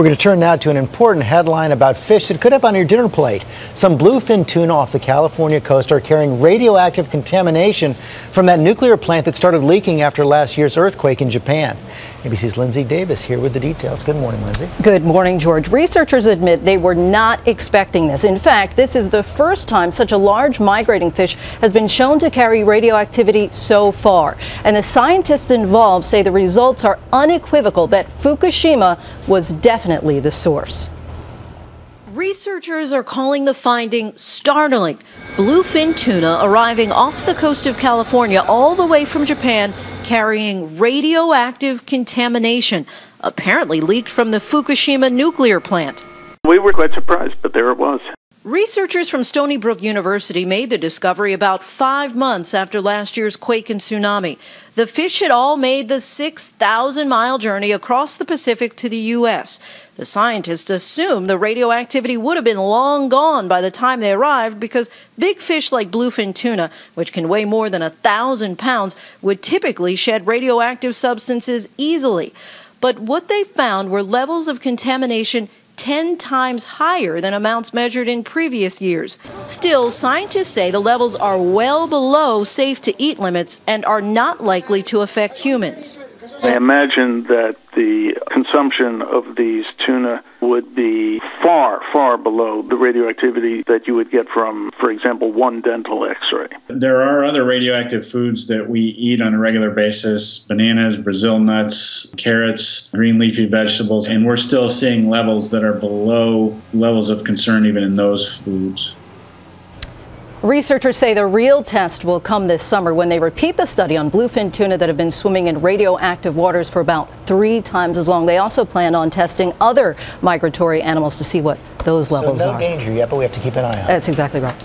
We're going to turn now to an important headline about fish that could have on your dinner plate. Some bluefin tuna off the California coast are carrying radioactive contamination from that nuclear plant that started leaking after last year's earthquake in Japan. ABC's Linsey Davis here with the details. Good morning, Linsey. Good morning, George. Researchers admit they were not expecting this. In fact, this is the first time such a large migrating fish has been shown to carry radioactivity so far. And the scientists involved say the results are unequivocal that Fukushima was definitely the source. Researchers are calling the finding startling. Bluefin tuna arriving off the coast of California all the way from Japan carrying radioactive contamination, apparently leaked from the Fukushima nuclear plant. We were quite surprised, but there it was. Researchers from Stony Brook University made the discovery about five months after last year's quake and tsunami. The fish had all made the 6,000 mile journey across the Pacific to the U.S. The scientists assumed the radioactivity would have been long gone by the time they arrived because big fish like bluefin tuna, which can weigh more than a thousand pounds, would typically shed radioactive substances easily. But what they found were levels of contamination 10 times higher than amounts measured in previous years. Still, scientists say the levels are well below safe to eat limits and are not likely to affect humans. I imagine that the consumption of these tuna would be far, far below the radioactivity that you would get from, for example, one dental x ray. There are other radioactive foods that we eat on a regular basis bananas, Brazil nuts, carrots, green leafy vegetables, and we're still seeing levels that are below levels of concern even in those foods. Researchers say the real test will come this summer when they repeat the study on bluefin tuna that have been swimming in radioactive waters for about three times as long. They also plan on testing other migratory animals to see what those levels so no are. danger yet, but we have to keep an eye on. That's exactly right.